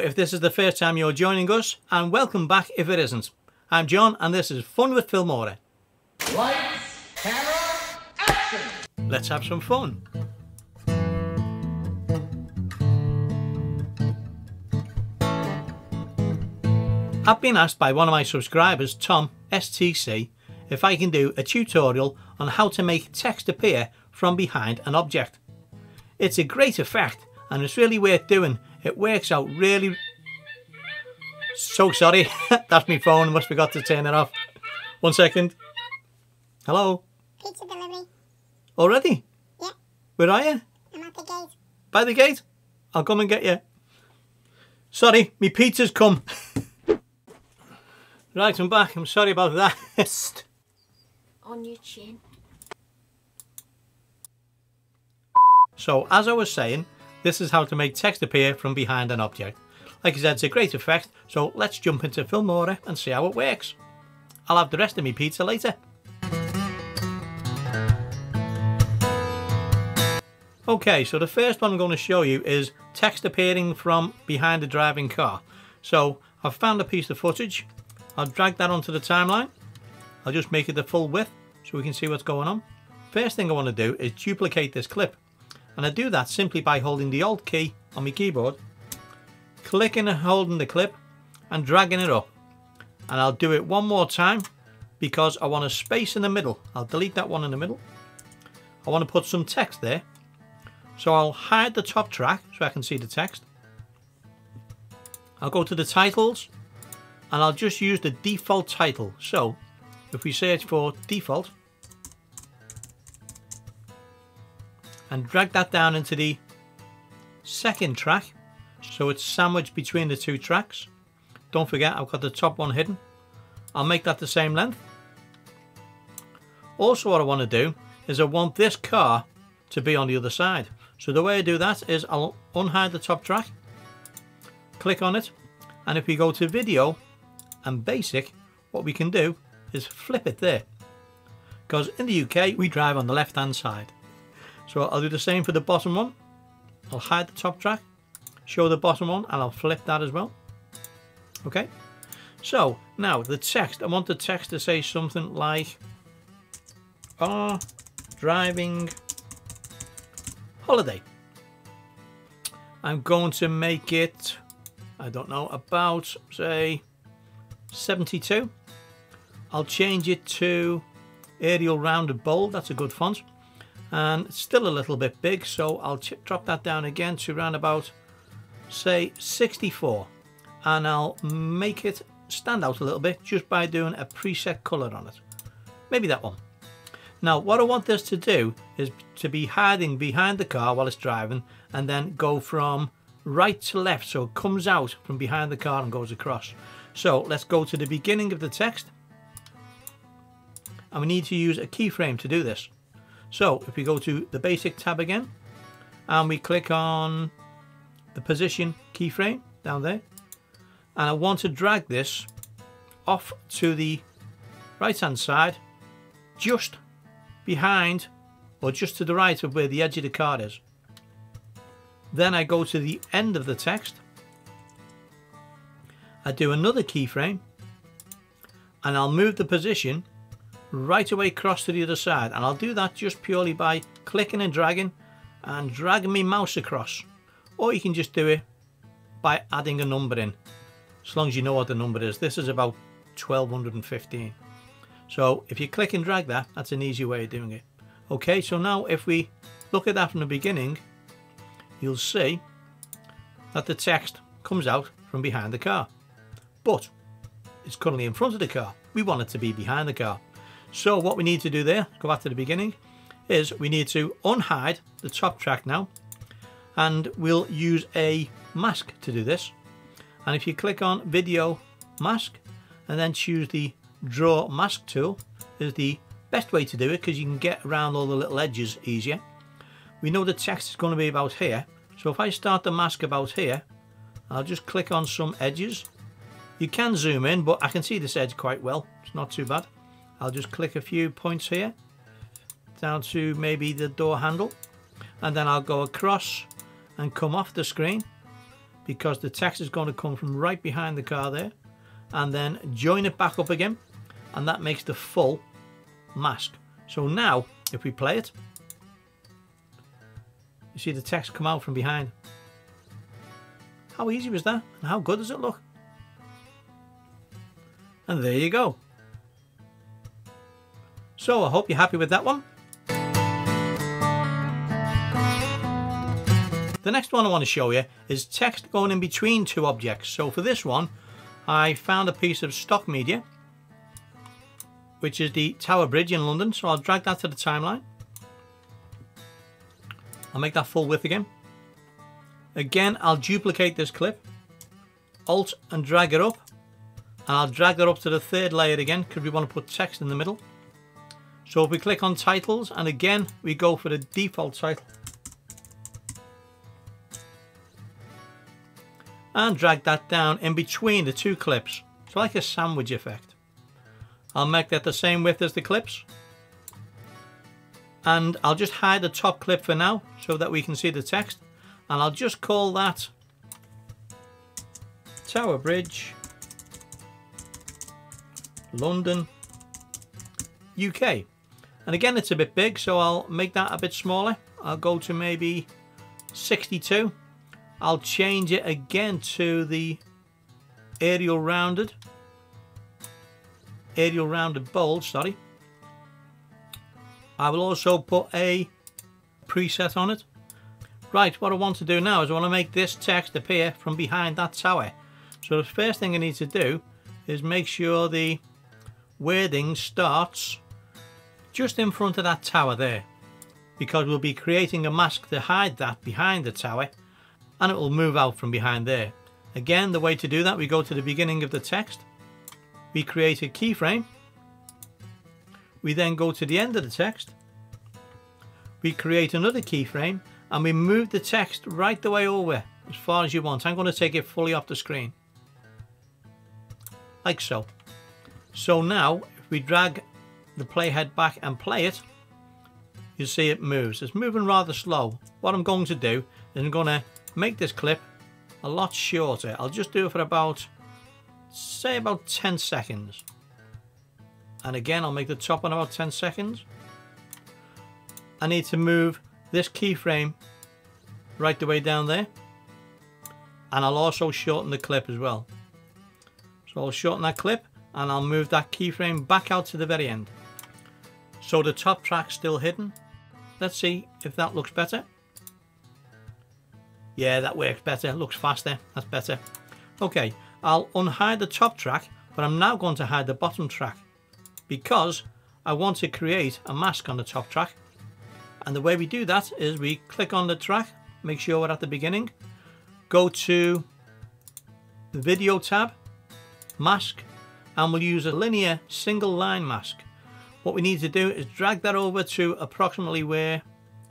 if this is the first time you're joining us, and welcome back if it isn't. I'm John, and this is Fun with Filmora. Lights, camera, action! Let's have some fun. I've been asked by one of my subscribers, Tom STC, if I can do a tutorial on how to make text appear from behind an object. It's a great effect and it's really worth doing. It works out really... So sorry, that's my phone, I must forgot to turn it off. One second. Hello? Pizza delivery. Already? Yeah, Where are you? I'm at the gate. By the gate? I'll come and get you. Sorry, me pizza's come. right, I'm back. I'm sorry about that. on your chin. so, as I was saying, this is how to make text appear from behind an object. Like I said, it's a great effect, so let's jump into Filmora and see how it works. I'll have the rest of me pizza later. Okay, so the first one I'm going to show you is text appearing from behind a driving car. So I've found a piece of footage. I'll drag that onto the timeline. I'll just make it the full width so we can see what's going on. First thing I want to do is duplicate this clip. And I do that simply by holding the Alt key on my keyboard, clicking and holding the clip and dragging it up. And I'll do it one more time because I want a space in the middle. I'll delete that one in the middle. I want to put some text there. So I'll hide the top track so I can see the text. I'll go to the titles and I'll just use the default title. So if we search for default and drag that down into the second track so it's sandwiched between the two tracks. Don't forget I've got the top one hidden. I'll make that the same length. Also what I want to do is I want this car to be on the other side. So the way I do that is I'll unhide the top track, click on it, and if we go to video and basic, what we can do is flip it there. Because in the UK, we drive on the left hand side. So I'll do the same for the bottom one. I'll hide the top track, show the bottom one, and I'll flip that as well. Okay. So now the text, I want the text to say something like, are driving holiday. I'm going to make it, I don't know, about say 72. I'll change it to Arial Rounded Bold, that's a good font. And it's still a little bit big, so I'll drop that down again to around about, say, 64. And I'll make it stand out a little bit just by doing a preset colour on it. Maybe that one. Now what I want this to do is to be hiding behind the car while it's driving and then go from right to left so it comes out from behind the car and goes across. So let's go to the beginning of the text and we need to use a keyframe to do this. So if we go to the basic tab again and we click on the position keyframe down there and I want to drag this off to the right hand side just behind or just to the right of where the edge of the card is. Then I go to the end of the text. I do another keyframe and I'll move the position right away across to the other side and I'll do that just purely by clicking and dragging and dragging my mouse across or you can just do it by adding a number in as long as you know what the number is this is about 1215 so if you click and drag that, that's an easy way of doing it. Okay, so now if we look at that from the beginning, you'll see that the text comes out from behind the car. But it's currently in front of the car. We want it to be behind the car. So what we need to do there, go back to the beginning, is we need to unhide the top track now and we'll use a mask to do this. And if you click on video mask and then choose the draw mask tool is the best way to do it because you can get around all the little edges easier. We know the text is going to be about here so if I start the mask about here I'll just click on some edges. You can zoom in but I can see this edge quite well it's not too bad. I'll just click a few points here down to maybe the door handle and then I'll go across and come off the screen because the text is going to come from right behind the car there and then join it back up again and that makes the full mask. So now if we play it, you see the text come out from behind. How easy was that? And how good does it look? And there you go. So I hope you're happy with that one. The next one I want to show you is text going in between two objects. So for this one, I found a piece of stock media, which is the Tower Bridge in London. So I'll drag that to the timeline. I'll make that full width again. Again, I'll duplicate this clip, Alt and drag it up. And I'll drag that up to the third layer again because we want to put text in the middle. So if we click on titles and again we go for the default title and drag that down in between the two clips. It's like a sandwich effect. I'll make that the same width as the clips. And I'll just hide the top clip for now so that we can see the text. And I'll just call that Tower Bridge, London, UK. And again, it's a bit big, so I'll make that a bit smaller. I'll go to maybe 62 I'll change it again to the Arial rounded. Arial rounded bold, sorry. I will also put a preset on it. Right, what I want to do now is I want to make this text appear from behind that tower. So the first thing I need to do is make sure the wording starts just in front of that tower there because we'll be creating a mask to hide that behind the tower and it will move out from behind there. Again, the way to do that, we go to the beginning of the text, we create a keyframe, we then go to the end of the text, we create another keyframe, and we move the text right the way over as far as you want. I'm going to take it fully off the screen, like so. So now, if we drag the playhead back and play it, you see it moves. It's moving rather slow. What I'm going to do is I'm going to make this clip a lot shorter. I'll just do it for about, say about 10 seconds. And again, I'll make the top one about 10 seconds. I need to move this keyframe right the way down there. And I'll also shorten the clip as well. So I'll shorten that clip and I'll move that keyframe back out to the very end. So the top track's still hidden. Let's see if that looks better. Yeah, that works better. Looks faster. That's better. Okay, I'll unhide the top track, but I'm now going to hide the bottom track because I want to create a mask on the top track. And the way we do that is we click on the track, make sure we're at the beginning, go to the video tab, mask, and we'll use a linear single line mask. What we need to do is drag that over to approximately where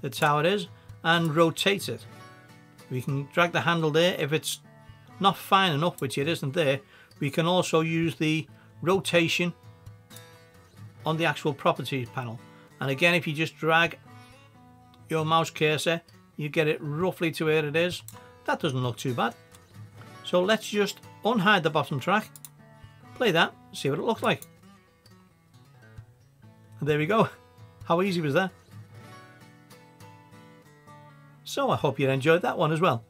the tower is and rotate it. We can drag the handle there. If it's not fine enough, which it isn't there, we can also use the rotation on the actual properties panel. And again, if you just drag your mouse cursor, you get it roughly to where it is. That doesn't look too bad. So let's just unhide the bottom track, play that, see what it looks like. And there we go. How easy was that? So I hope you enjoyed that one as well.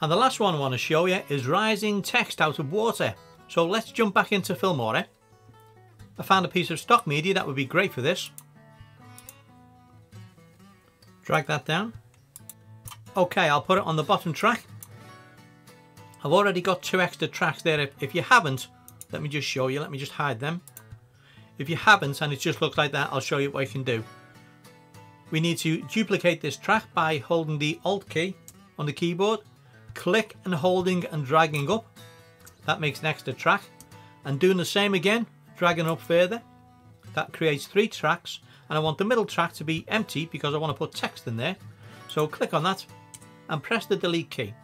And the last one I want to show you is rising text out of water. So let's jump back into Filmora. I found a piece of stock media that would be great for this. Drag that down. Okay, I'll put it on the bottom track. I've already got two extra tracks there. If you haven't, let me just show you. Let me just hide them. If you haven't and it just looks like that, I'll show you what you can do. We need to duplicate this track by holding the Alt key on the keyboard, click and holding and dragging up. That makes an extra track. And doing the same again, dragging up further. That creates three tracks and I want the middle track to be empty because I want to put text in there. So click on that and press the delete key.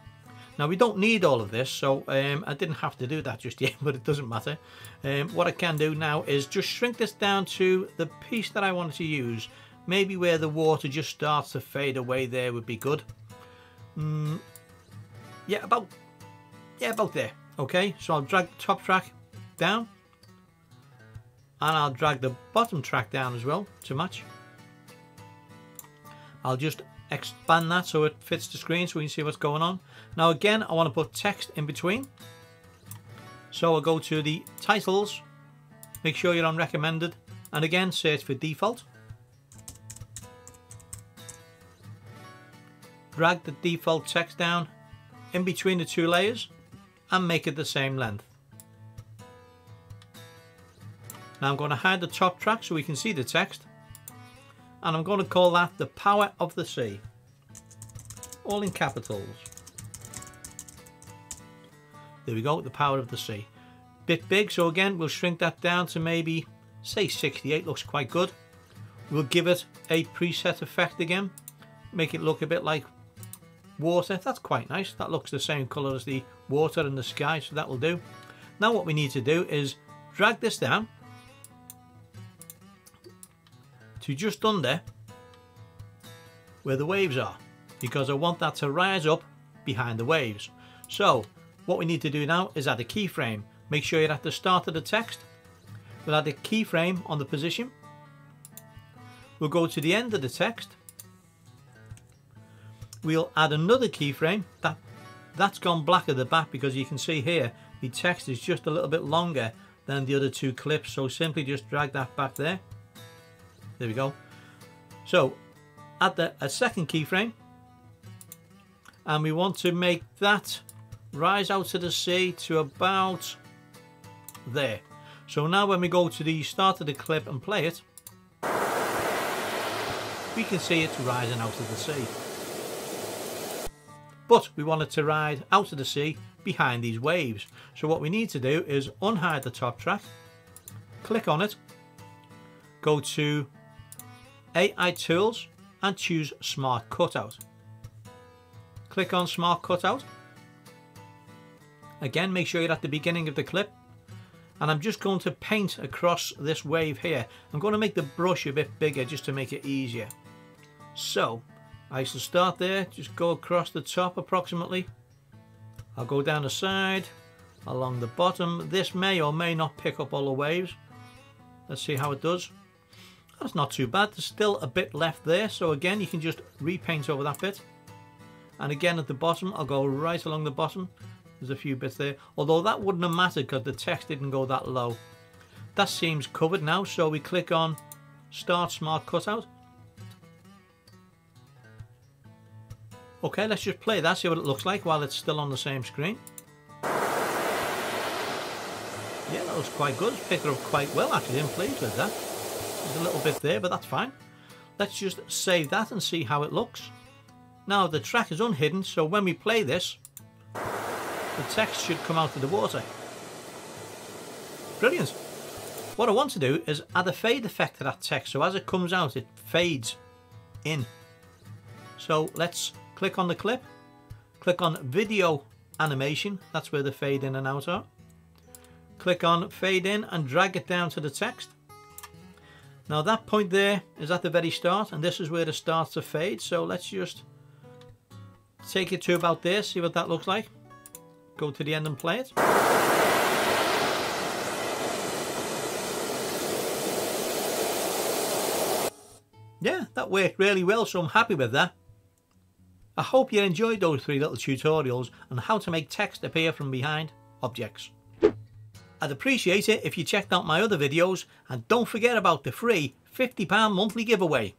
Now we don't need all of this, so um, I didn't have to do that just yet, but it doesn't matter. Um, what I can do now is just shrink this down to the piece that I wanted to use. maybe where the water just starts to fade away there would be good. Mm, yeah, about yeah, about there. Okay, so I'll drag the top track down and I'll drag the bottom track down as well to match. I'll just expand that so it fits the screen so we can see what's going on. Now again, I want to put text in between. So I'll go to the titles, make sure you're on recommended, and again search for default. Drag the default text down in between the two layers and make it the same length. Now I'm going to hide the top track so we can see the text and I'm going to call that the power of the sea. All in capitals. There we go the power of the sea. Bit big so again we'll shrink that down to maybe say 68 looks quite good. We'll give it a preset effect again. Make it look a bit like water. That's quite nice. That looks the same color as the water in the sky so that will do. Now what we need to do is drag this down to just under where the waves are because I want that to rise up behind the waves. So what we need to do now is add a keyframe. Make sure you're at the start of the text. We'll add a keyframe on the position. We'll go to the end of the text. We'll add another keyframe. That, that's gone black at the back because you can see here the text is just a little bit longer than the other two clips. So simply just drag that back there. There we go. So add the, a second keyframe and we want to make that rise out to the sea to about there. So now when we go to the start of the clip and play it, we can see it rising out of the sea. But we want it to ride out of the sea behind these waves. So what we need to do is unhide the top track, click on it, go to AI Tools and choose Smart Cutout. Click on Smart Cutout. Again, make sure you're at the beginning of the clip. And I'm just going to paint across this wave here. I'm going to make the brush a bit bigger just to make it easier. So, I shall start there, just go across the top approximately. I'll go down the side, along the bottom. This may or may not pick up all the waves. Let's see how it does. That's not too bad. There's still a bit left there. So again, you can just repaint over that bit. And again, at the bottom, I'll go right along the bottom. There's a few bits there. Although that wouldn't have mattered because the text didn't go that low. That seems covered now. So we click on Start Smart Cutout. Okay, let's just play that, see what it looks like while it's still on the same screen. Yeah, that was quite good. It's picked up quite well, actually. I'm pleased with that. A little bit there, but that's fine. Let's just save that and see how it looks. Now the track is unhidden, so when we play this, the text should come out of the water. Brilliant. What I want to do is add a fade effect to that text, so as it comes out, it fades in. So let's click on the clip, click on video animation, that's where the fade in and out are. Click on fade in and drag it down to the text. Now that point there is at the very start and this is where it starts to fade. So let's just take it to about there, see what that looks like. Go to the end and play it. Yeah, that worked really well, so I'm happy with that. I hope you enjoyed those three little tutorials on how to make text appear from behind objects. I'd appreciate it if you checked out my other videos and don't forget about the free £50 monthly giveaway.